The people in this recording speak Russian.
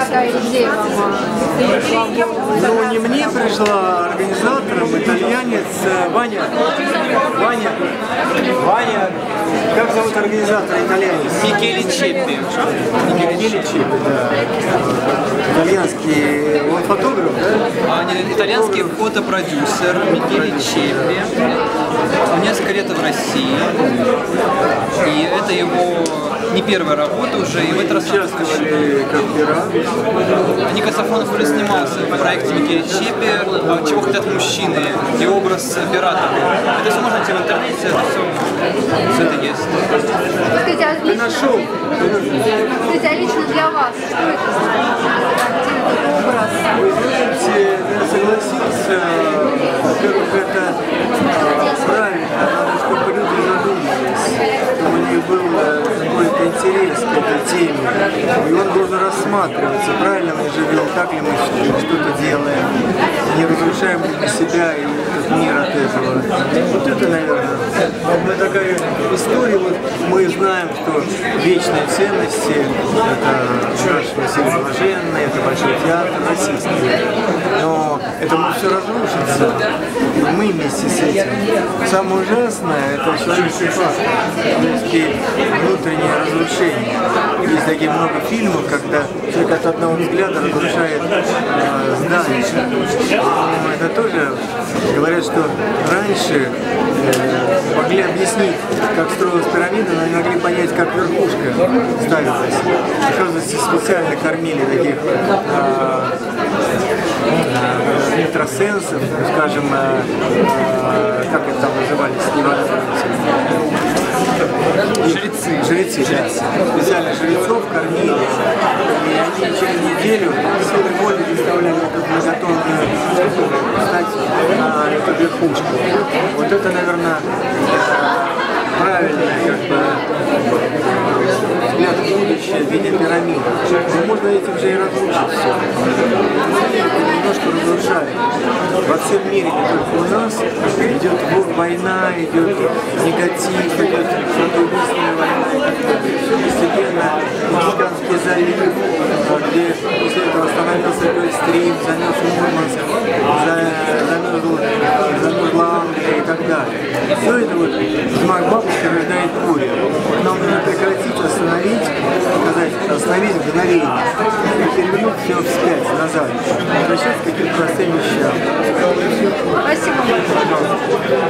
такая идея? Ну, не мне пришла организатором, итальянец э, Ваня. Ваня. Ваня. Как зовут организатора итальянец? Микеле Чеппи. Микеле Чипи, да. Итальянский, он фотограф, да? А, не, итальянский фотопродюсер Микеле Чеппи. Он несколько лет в России. И это его не первая работа уже, и в этот раз Участвовали как пираты. Ника Сафонов уже снимался в проекте Микеле Чеппи а, «Чего хотят мужчины» и образ пирата. Это все можно найти в интернете, это все, все это есть. Скажите, а Ты лично, нашел? скажите, а лично для вас, что это значит? Этот образ? Вы знаете, я согласился, интерес к этой теме, и он должен рассматриваться, правильно мы живем, так ли мы что-то делаем, не разрушаем ли себя и мир от этого. Вот это, наверное, одна такая история, вот мы знаем, что вечные ценности, это наш Василий Блаженный, это Большой театр российский, но это может все разрушиться, и мы вместе с этим. Самое ужасное – это человеческий факт, внутреннее разрушение. Есть такие много фильмов, когда человек от одного взгляда разрушает э. Но это тоже говорят, что раньше э, могли объяснить, как строилась пирамида, но не могли понять, как верхушка ставилась. Оказывается, специально кормили таких э, э, экстрасенсов, ну, скажем, э, э, как это там назывались, Жрецы. Жрецы, да. Специально жрецов кормили. И они через неделю эту многотонную штуку встать на эту верхушку. Вот это, наверное, правильный как бы, взгляд в будущее в виде пирамиды. Но можно этим же и разрушить все. Немножко разрушает. Во всем мире, не только у нас, идет во- война, идет негатив, идет фронтоубийственная война. постепенно Мексиканский залив, где после этого Америка стрим, замерз Мурманск, замерзла, замерзла Англия и так далее. Все это вот Жмак Бабушка рождает бурю. Нам нужно прекратить, остановить, сказать, остановить мгновение и перевернуть все вспять, назад. Возвращаться к каким-то простым вещам. Спасибо большое.